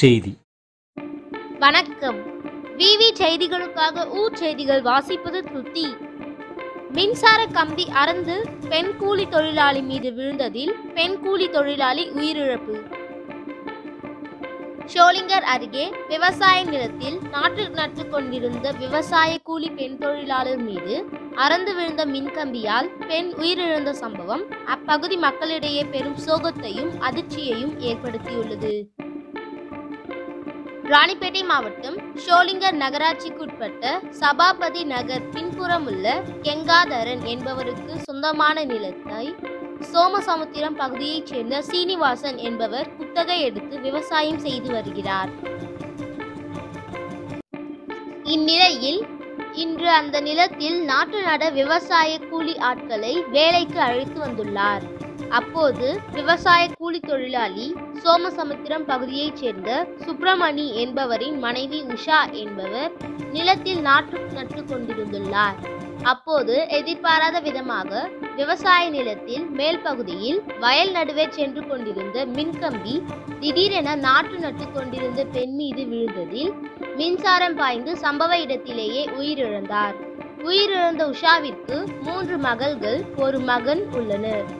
செய்தி. வணக்கம். விவி செய்திகளுக்காக ஊர் செய்திகள் வாசிப்பது துத்தி. மின்சார கம்பி அறந்து பெண் கூலி தொழிலாளி மீது விழுந்ததில் பெண் கூலி தொழிலாளி உயிரிழப்பு. ஷோலிங்கர் அருகே விவசாய நிலத்தில் நாற்று நட்டு கொண்டிருந்த விவசாய கூலி பெண் தொழிலாளர் மீது அறந்து விழுந்த மின்கம்பியால் பெண் உயிரிழந்த சம்பவம் அப்பகுதி மக்களிடையே பெரும் சோகத்தையும் அதிர்ச்சியையும் ஏற்படுத்தியுள்ளது. ராணிப்பேட்டை மாவட்டம் ஷோலிங்கர் நகராட்சிக்குட்பட்ட சபாபதி நகர் பின்புறம் உள்ள கெங்காதரன் என்பவருக்கு சொந்தமான நிலத்தை சோமசமுத்திரம் பகுதியைச் சேர்ந்த சீனிவாசன் என்பவர் குத்தகை எடுத்து விவசாயம் செய்து வருகிறார். இந்நிலையில் இன்று அந்த நிலத்தில் நாட்டு நட விவசாய கூலி ஆட்களை வேலைக்கு அழைத்து வந்துள்ளார். அப்போது விவசாய கூலி தொழிலாளி சோமசமுத்திரம் பகுதியைச் சேர்ந்த சுப்பிரமணி என்பவரின் மனைவி உஷா என்பவர் நிலத்தில் நாற்று நட்டு கொண்டிருந்துள்ளார். அப்போது எதிர்பாராத விதமாக விவசாய நிலத்தில் மேல் பகுதியில் வயல் நடுவே சென்று கொண்டிருந்த மின்கம்பி திடீரென நாற்று நட்டு கொண்டிருந்த பெண் மீது விழுந்ததில் மின்சாரம் பாய்ந்து சம்பவ இடத்திலேயே உயிரிழந்தார். உயிரிழந்த உஷாவிற்கு மூன்று மகள்கள் ஒரு மகன் உள்ளனர்.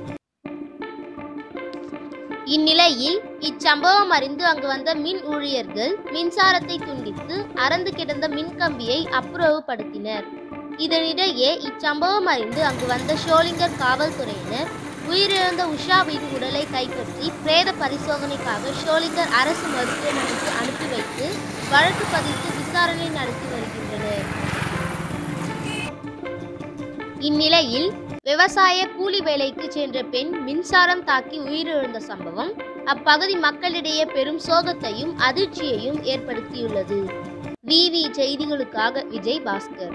இந்நிலையில் இச்சம்பவம் அறிந்து அங்கு வந்த மின் ஊழியர்கள் மின்சாரத்தை துண்டித்து அறந்து கிடந்த மின்கம்பியை அப்புறவுபடுத்தினர். இதனிடையே இச்சம்பவம் அறிந்து அங்கு வந்த ஷோலிங்கர் காவல்துறையினர் உயிரிழந்த உஷாவின் உடலை கைப்பற்றி பிரேத பரிசோதனைக்காக ஷோலிங்கர் அரசு மருத்துவமனைக்கு அனுப்பி வைத்து வழக்கு பதித்து விசாரணை நடத்தி வருகிறார் இந்நிலையில் விவசாய கூலி வேலைக்கு சென்ற பெண் மின்சாரம் தாக்கி உயிரிழந்த சம்பவம் அப்பகுதி மக்களிடையே பெரும் சோகத்தையும் அதிர்ச்சியையும் ஏற்படுத்தியுள்ளது. விவி செய்திகளுக்காக விஜய் பாஸ்கர்.